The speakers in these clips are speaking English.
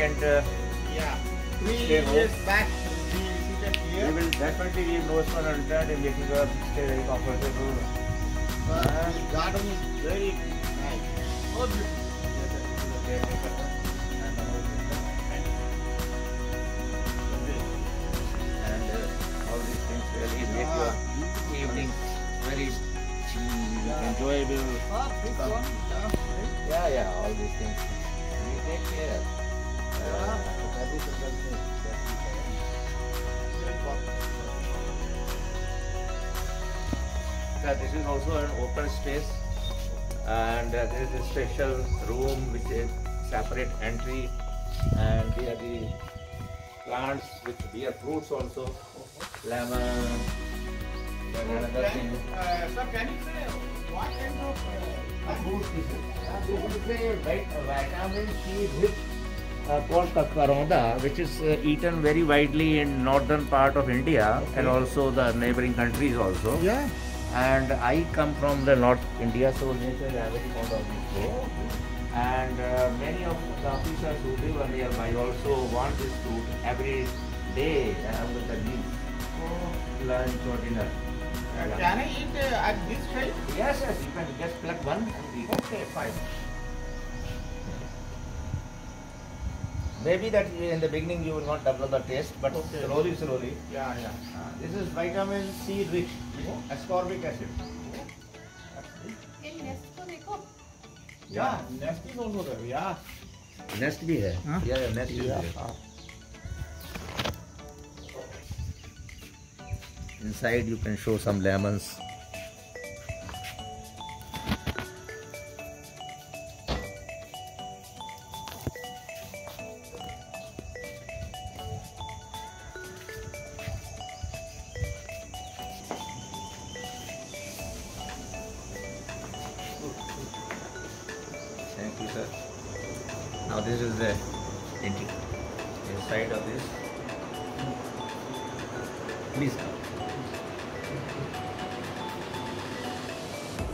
and Well again. maintained. Uh, Yeah. Three years back, we will definitely leave no stone unturned in making your stay very comfortable. Uh, the garden is very nice. So beautiful. And uh, all these things really make your evening very enjoyable. Ah, this one. Yeah. Yeah, yeah, all these things. We take care. Uh, of every single thing that we can. So this is also an open space and uh, there is a special room which is separate entry and here the plants which bear fruits also lemon then another thing Uh, sir, can you say what kind of uh, fruits this is? this is a vitamin C rich uh, called kakaronda which is uh, eaten very widely in northern part of India and also the neighboring countries also Yeah. and I come from the North India, so nature I very fond of this food. And uh, many of the officers who live nearby also want this food every day along with the meal, lunch or dinner. Can I eat uh, at this time? Yes, yes, you can just pluck one and eat. Okay, fine. Maybe that in the beginning you will not develop the taste, but Okay. slowly, slowly. Yeah, yeah. Uh, this is vitamin C rich, ascorbic acid. इन nest को देखो Yeah, nest is also there. Yeah. Nest भी है. Huh? Yeah, yeah, nest is there. Inside you can show some lemons. This is the inti- inside of this. Please come.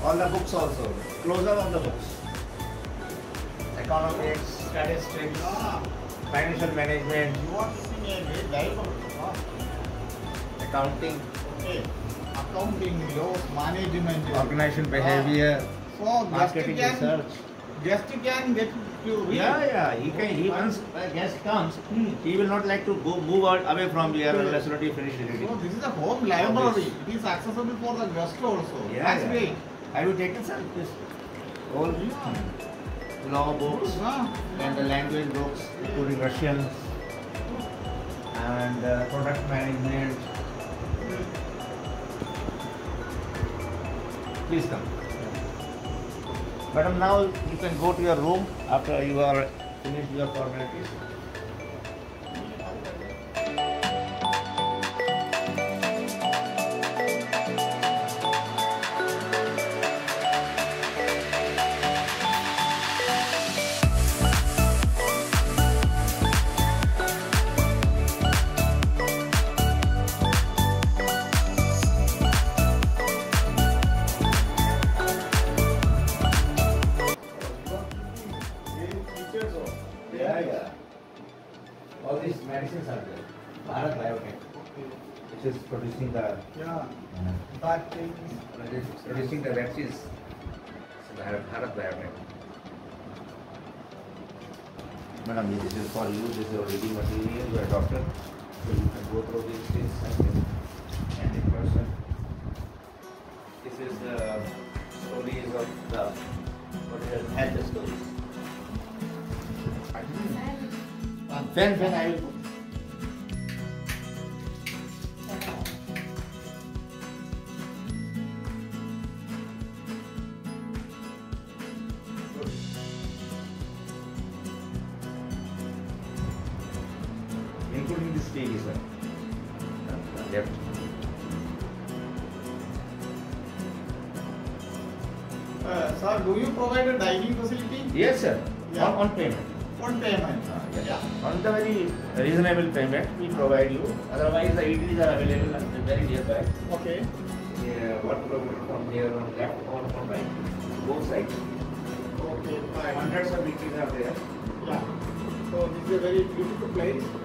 All the books also. Closer of the books. Economics, statistics, Ah, financial management, you are sitting a great dialogue. Ah, accounting, okay. Accounting, laws, management. organization behavior, So, guest marketing can, research. guest can get read. Yeah, yeah. He can. He once a guest comes, he will not like to go move out away from here unless not he finish reading. So, this is a home library. It is accessible for the guest also. Yeah, That's yeah. Have you taken some this all law books Ah, and the language books, including Russian and uh, product management? Please come. Madam, now you can go to your room after you are finished your formalities. Which is producing the yeah. uh, That thing. producing the vaccines. It's Bharat, Bharat Biotech. Madam, this is for you. This is your reading material. You are a doctor, so you can go through these things and can in person. This is the stories of the what is it? Health stories. Then, then I will. This TV, sir. Left. Uh, sir, do you provide a dining facility? Yes, sir. Yeah. On, on payment. On payment. Yeah. On the very reasonable payment, we provide you. Otherwise, the eateries are available and very nearby. Okay. Yeah, what kilometers from here on left or on right. Both sides. Okay, fine. Hundreds of beaches are there. Yeah. So this is a very beautiful place.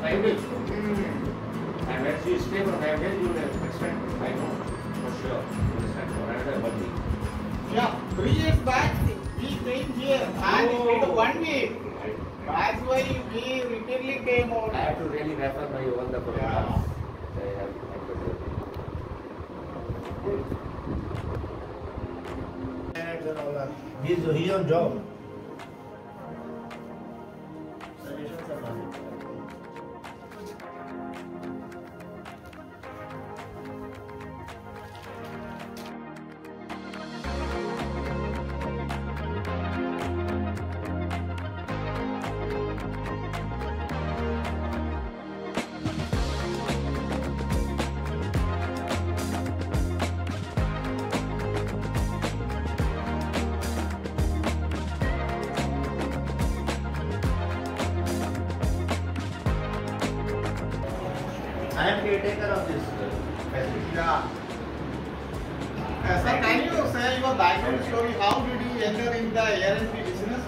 Five days. And when you stay for five days, you will extend, I know, for sure. You will extend for another one week. Yeah. Three years back, we came here and Oh. it one week. That's why we repeatedly came out. I have to really refer my the programs. I have to make the Ads and all that. He's, he's on job. Caretaker of this facility. Yeah. Uh, sir, can you say your background story? How did you enter in the Airbnb business?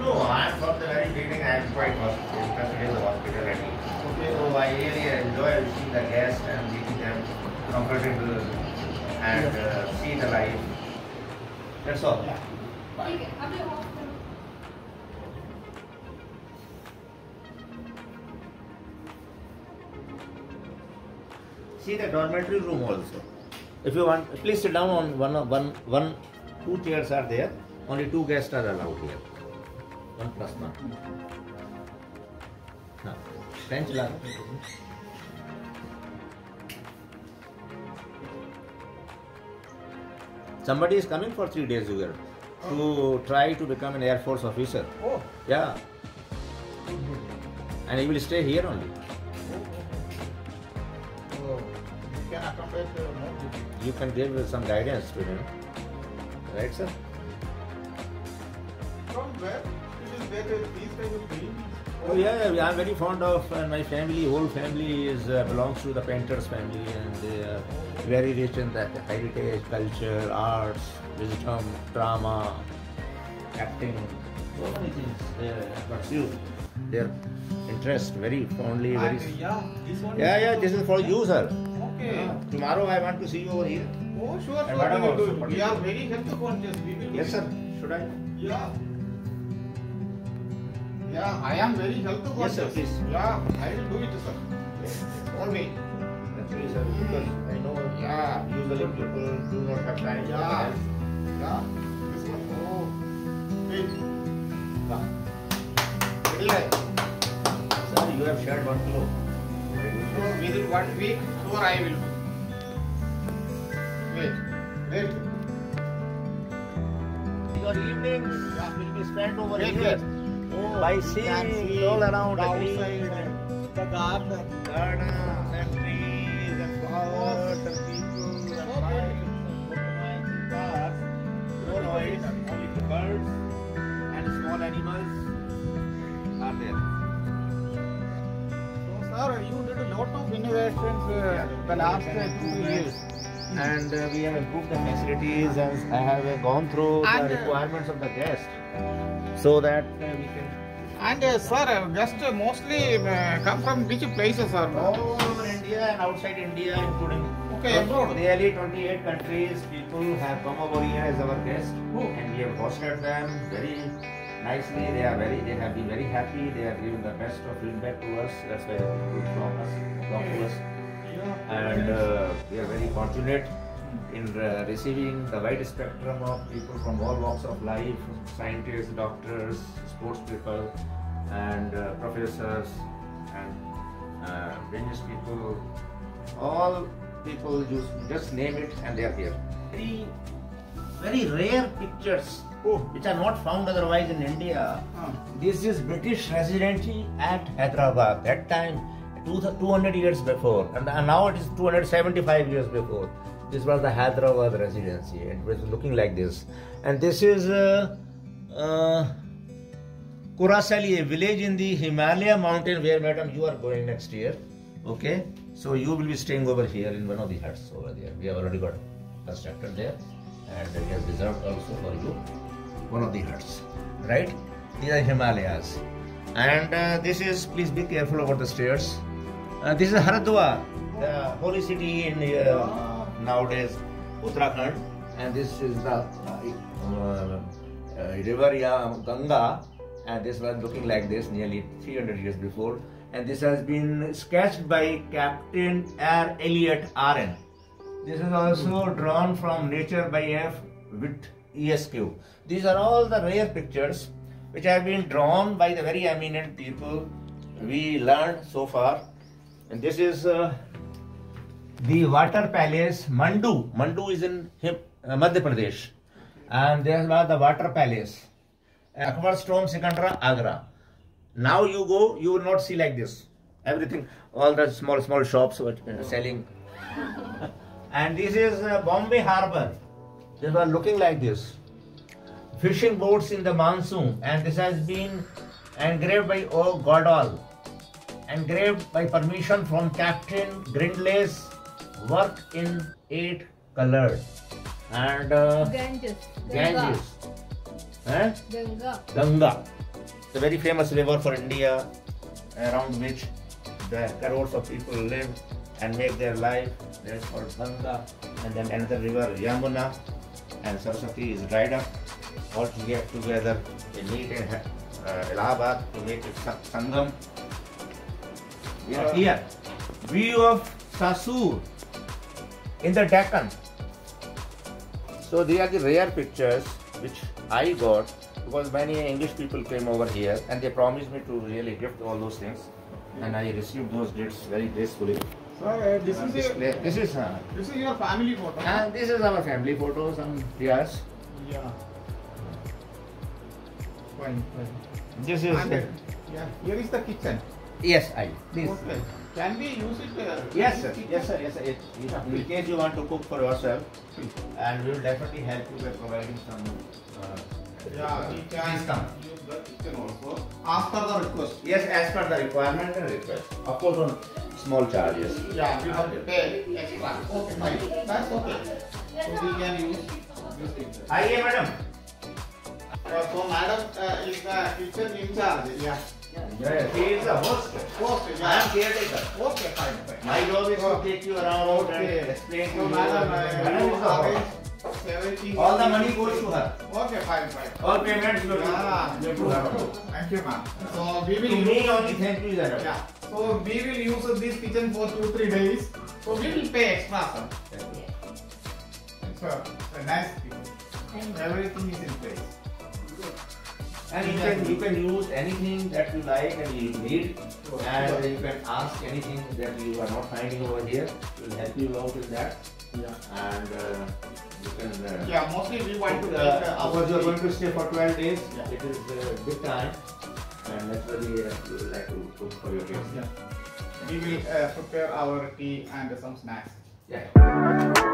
No, I am from the very beginning. I am quite hos- interested in the hospitality. Okay. So I really enjoy seeing the guests and making them comfortable and uh, see the life. That's all. Yeah. ठीक See the dormitory room also. If you want, please sit down on one, one, one, two chairs are there. Only two guests are allowed here. One plus one. Now, bench lab. Somebody is coming for three days here to try to become an Air Force officer. Oh. Yeah. And he will stay here only. You can accompany the no? You can give some guidance to him. Right, sir? From where? It is better these type of things. Oh yeah, yeah, I'm very fond of, and my family, whole family is uh, belongs to the painters family, and they are very rich in that heritage, culture, arts, wisdom, drama, acting, so many things. They pursue their interest very fondly, very. And, yeah, this one. Yeah, yeah, this is for you, sir. Okay. Uh, tomorrow I want to see you over here. Oh, sure, sure. madam we will do it. We are very health conscious. We will Yes, sir. Should I? Yeah. Yeah, I am very health conscious. Yes, sir, please. Yeah, I will do it, sir. Always. Actually, sir, because I know Yeah. usually people do not have time Yeah. Yeah. This one. Oh. Very nice. Sir, you have shared one kilo. So within one week, sure I will do. Wait. Wait. Your evenings will be spent over Wait, here. wait. Oh, By you can seeing see all around the the outside the garden. Gardens innovations uh, the last uh, two years. And uh, we have improved the facilities and I have uh, gone through And, the uh, requirements of the guest so that we can And uh, sir, guests uh, mostly uh, come from which places, sir? all over India and outside India, including Okay, abroad. nearly 28 countries. People have come over here as our guests, and we have hosted them very nicely. They are very, they have been very happy. They are giving the best of feedback to us. That's why they people from us, come to us, and uh, we are very fortunate in uh, receiving the wide spectrum of people from all walks of life, scientists, doctors, sports people, and uh, professors, and uh, business people, all people just, just name it and they are here. Very, very rare pictures Oh. which are not found otherwise in India. This is British residency at Hyderabad. That time, two, 200 years before, and now it is 275 years before. This was the Hyderabad residency. It was looking like this, and this is uh, uh, Kurasali, a village in the Himalaya mountain where, madam, you are going next year. Okay, so you will be staying over here in one of the huts over there. We have already got constructed there, and we have reserved also for you one of the huts. Right? These are Himalayas, and uh, this is. Please be careful about the stairs. Uh, this is Haridwar, the holy city in uh, nowadays Uttarakhand, and this is the uh, river yeah, Ganga, and this was looking like this nearly 300 years before. And this has been sketched by Captain R. Elliot Aren. This is also drawn from Nature by F. with ESQ. These are all the rare pictures which have been drawn by the very eminent people we learned so far. And this is uh, the water palace Mandu. Mandu is in Him- uh, Madhya Pradesh. And there was the water palace. Akbar's Tomb Sikandra, Agra. Now you go, you will not see like this. Everything, all the small, small shops were uh, selling. and this is uh, Bombay Harbor. They were looking like this. Fishing boats in the monsoon, and this has been engraved by O. Goodall. Engraved by permission from Captain Grindlay's work in eight colors. And uh, Ganges. Ganges. Eh? Ganga. Ganga. It's a very famous river for India, around which the crores of people live and make their life. That's called Ganga. And then another river, Yamuna, and Saraswati is dried up. All together, together they meet in uh, Allahabad to make it Sa- Sangam. We are here. View of Sasur in the Deccan. So these are the rare pictures which I got because many English people came over here and they promised me to really gift all those things and I received those gifts very gracefully. Sir, uh, this And is this, a, this is uh, this is your family photo. and this is our family photos and yes, Yeah. Fine, fine. this is And, uh, yeah, here is the kitchen. Yes, I. Okay. Can we use it? Uh, yes, sir. Yes, sir. Yes, sir. It, in, in case you want to cook for yourself, and we will definitely help you by providing some. Uh, yeah, we can use the kitchen also. After the request. Yes, as per the requirement and request. Of course, on small charges. Yeah, we have to pay extra. Okay, fine. That's okay. So we can use this kitchen. Hi, madam. Uh, so, madam uh, is the kitchen in charge. Yeah. Yes, he is the host. Okay, I am yeah. caretaker. Okay, fine, fine. My job is to take you around Okay. and explain to you. madam, uh, Madam you is the host. arrange everything. All the money goes to her. Okay, fine, fine. All payments go to, her. Thank you, ma'am. So we will. To me only thank you, Zara. yeah. So we will use this kitchen for two three days. So we will pay extra, sir. Sir, it's a nice. Everything is in place. And you can you can use anything that you like and you need, and you can ask anything that you are not finding over here. We'll help you out with that, Yeah. and uh, you can. Uh, Yeah, mostly we want to uh, take uh, because you are going to stay for 12 days, Yeah. it is uh, good time, and naturally uh, you would like to cook for your guests. Yeah. We will uh, prepare our tea and some snacks. Yeah.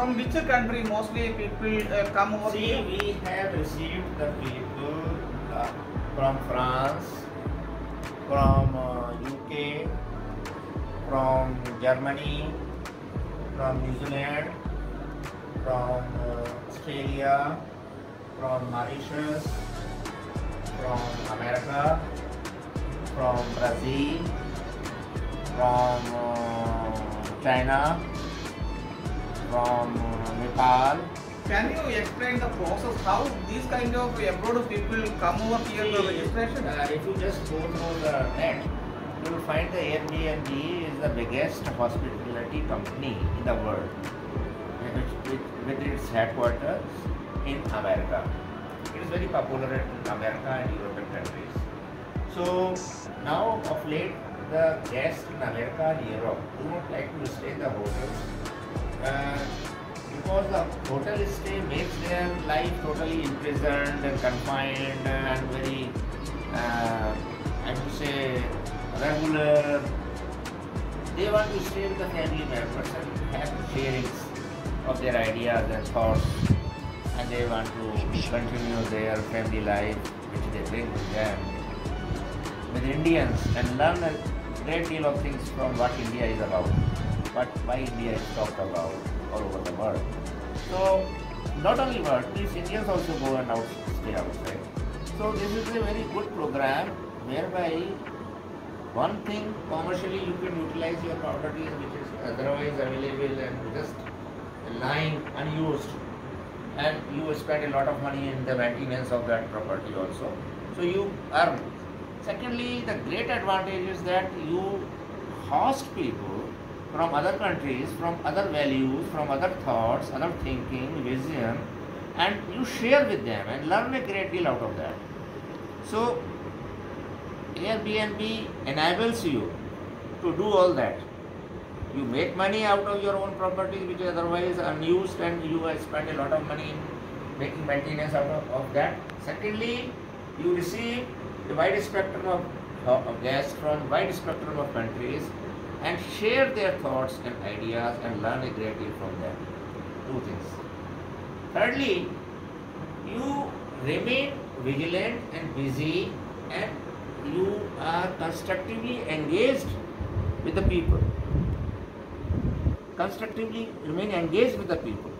From which country mostly people uh, come over See, here? we have received the people uh, from France, from uh, UK, from Germany, from New Zealand, from uh, Australia, from Mauritius, from America, from Brazil, from uh, China, from uh, Nepal. Can you explain the process how these kind of abroad people come over here for registration? Uh, if you just go through the net, you will find the Airbnb is the biggest hospitality company in the world. which, with its headquarters in America. It is very popular in America and European countries. So now of late, the guests in America and Europe do not like to stay in the hotels uh, because the hotel stay makes their life totally imprisoned and confined and very, uh, I would say, regular. They want to stay with the family members and have sharings of their ideas and thoughts, and they want to continue their family life which they bring with them. With Indians and learn a great deal of things from what India is about, what why India is talked about all over the world. So not only world, these Indians also go and out, stay outside. So this is a very good program whereby one thing commercially you can utilize your properties which is otherwise available and just lying unused and you spend a lot of money in the maintenance of that property also. So you earn. Secondly, the great advantage is that you host people from other countries, from other values, from other thoughts, other thinking, vision, and you share with them and learn a great deal out of that. So Airbnb enables you to do all that. You make money out of your own properties which is otherwise unused and you spent a lot of money in making maintenance out of, of that. Secondly, you receive a wide spectrum of, of of guests from wide spectrum of countries and share their thoughts and ideas and learn a great deal from them. Two things. Thirdly, you remain vigilant and busy and you are constructively engaged with the people. Constructively remain engaged with the people.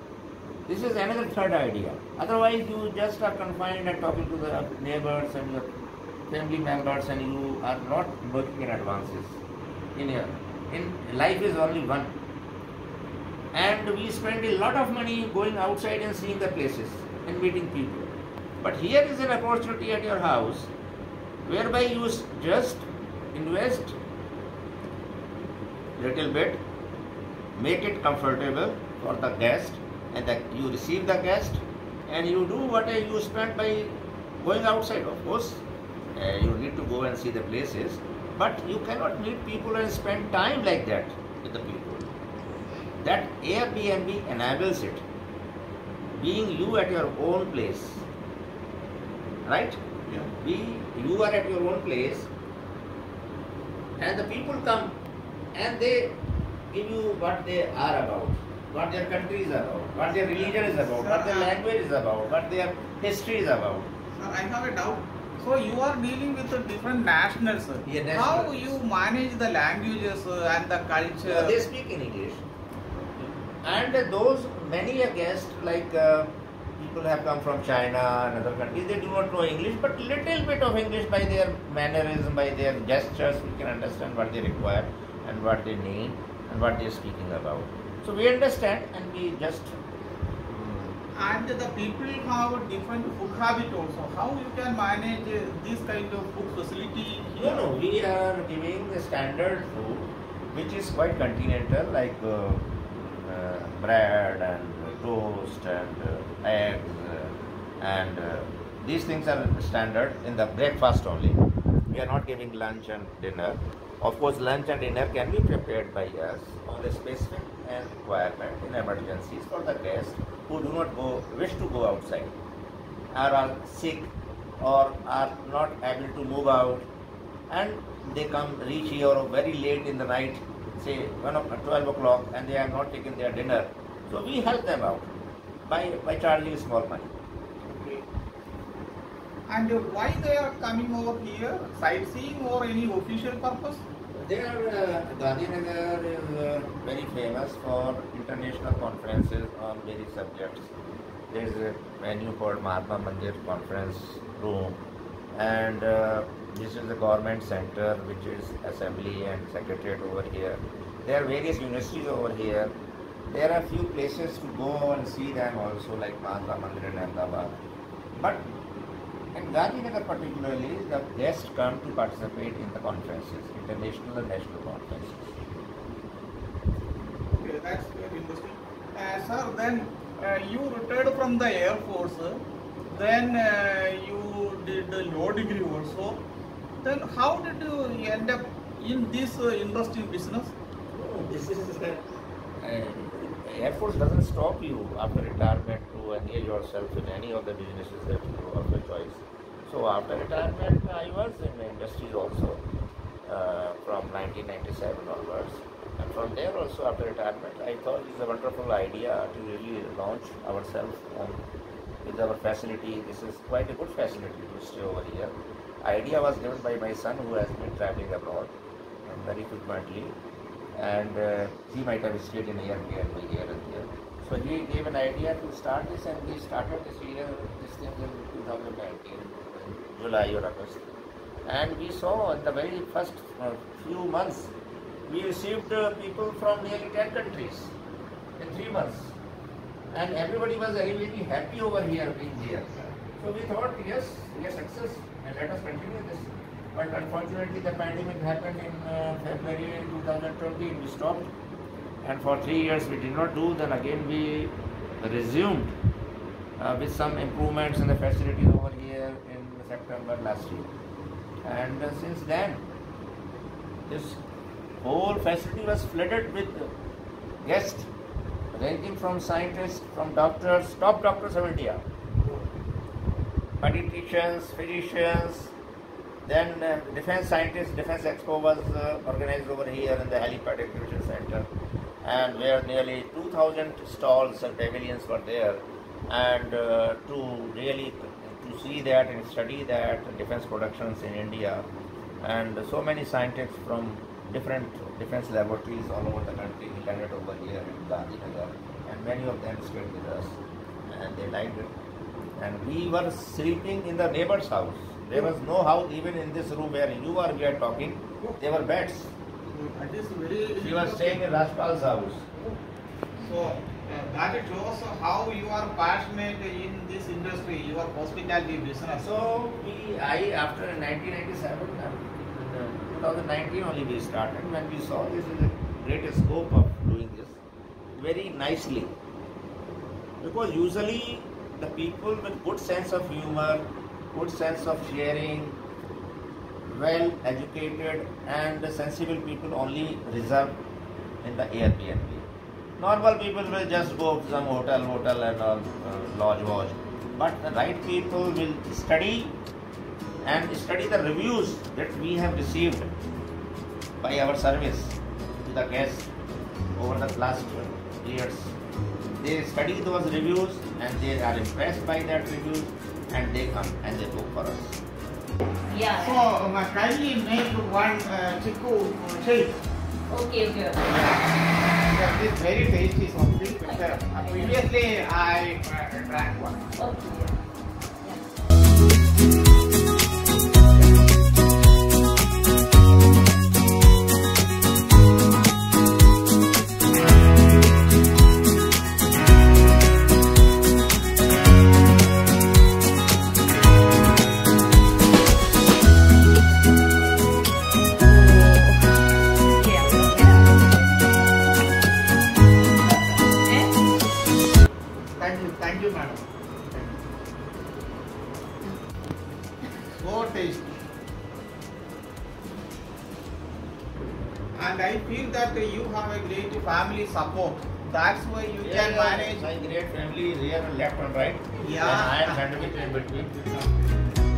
This is another third idea. Otherwise, you just are confined and talking to the neighbors and your family members, and you are not working in advances. In your in life is only one, and we spend a lot of money going outside and seeing the places and meeting people. But here is an opportunity at your house whereby you just invest a little bit, make it comfortable for the guest, and that you receive the guest, and you do what you spent by going outside. Of course, uh, you need to go and see the places, but you cannot meet people and spend time like that with the people. That Airbnb enables it, being you at your own place, right? Yeah. we you are at your own place and the people come and they give you what they are about what their country is about what their religion is about what their uh, language is about what their history is about Sir, I have a doubt. So you are dealing with the different nationals. Yeah, How you manage the languages uh, and the culture? so they speak in english and those many a guest like uh, people have come from china and other countries they do not know english but little bit of english by their mannerism by their gestures we can understand what they require and what they need and what they are speaking about so we understand and we just And the people have different food habit also. How you can manage this kind of food facility here? No, no, we are giving the standard food, which is quite continental, like uh, uh, bread and toast and uh, eggs, uh, and uh, these things are standard in the breakfast only. We are not giving lunch and dinner. Of course, lunch and dinner can be prepared by us on the specific and requirement in emergencies for the guests who do not go wish to go outside, are sick, or are not able to move out and they come reach here very late in the night, say 1 o'clock, 12 o'clock, and they have not taken their dinner. So we help them out by, by charging small money. And why they are coming over here? Sightseeing or any official purpose? There, uh, Gandhinagar is uh, very famous for international conferences on various subjects. There is a venue called Mahatma Mandir Conference Room, and uh, this is the government center, which is assembly and secretariat over here. There are various universities over here. There are few places to go and see them also, like Mahatma Mandir in Ahmedabad. But in Gandhinagar particularly, the guests come to participate in the conferences, international and national conferences. Okay, that's very interesting. Uh, sir, then uh, you retired from the Air Force. Then uh, you did a law degree also. Then how did you end up in this uh, interesting business? This is uh, uh, Air Force doesn't stop you after retirement engage yourself in any of the businesses that you have your choice. So after retirement, I was in the industry also uh, from 1997 onwards. And from there also after retirement, I thought it's a wonderful idea to really launch ourselves with our facility. This is quite a good facility to stay over here. Idea was given by my son who has been traveling abroad um, very frequently and uh, he might have stayed in Airbnb here and there. So he gave an idea to start this and we started this year, this thing in 2019, July or August. And we saw in the very first uh, few months, we received uh, people from nearly 10 countries in three months. And everybody was very, very happy over here being here. So we thought, yes, we are success and let us continue this. But unfortunately, the pandemic happened in uh, February 2020. and We stopped, and for three years we did not do. Then again we resumed uh, with some improvements in the facilities over here in September last year. And uh, since then, this whole facility was flooded with guests, ranging from scientists, from doctors, top doctors of India, pediatricians, physicians, then uh, defense scientists, defense expo was uh, organized over here in the helipad exhibition center, and where nearly 2,000 stalls and pavilions were there, and uh, to really to see that and study that defense productions in India, and so many scientists from different defense laboratories all over the country landed over here in Gandhinagar, and many of them stayed with us, and they liked it. And we were sleeping in the neighbor's house. There was no house even in this room where you are we are talking. There were beds. That is very. She was staying in Rajpal's house. So uh, that shows how you are passionate in this industry, your hospitality business. So we, I after 1997, uh, 2019 only we started when we saw this is a great scope of doing this very nicely. Because usually the people with good sense of humor, good sense of sharing, well educated and sensible people only reserve in the Airbnb. Normal people will just go to some hotel, hotel and all, uh, lodge, lodge. But the right people will study and study the reviews that we have received by our service to the guests over the last years. They study those reviews and they are impressed by that reviews and they come and they book for us. Yeah. So uh, kindly make one uh, chiku shake. Okay, okay. Yeah, this very tasty something. But, uh, previously I uh, drank one. Okay. you have a great family support. That's why you yeah, can manage. My great family is here left and right. Yeah. I am sandwiched in between.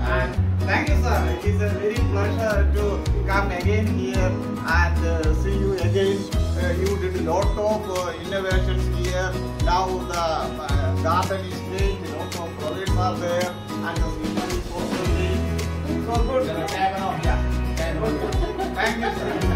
And thank you, sir. It is a very pleasure to come again here and uh, see you again. Uh, you did a lot of uh, innovations here. Now the uh, garden is great. A lot of products are there, and the scenery is also great. So good. Yeah. Thank you, sir.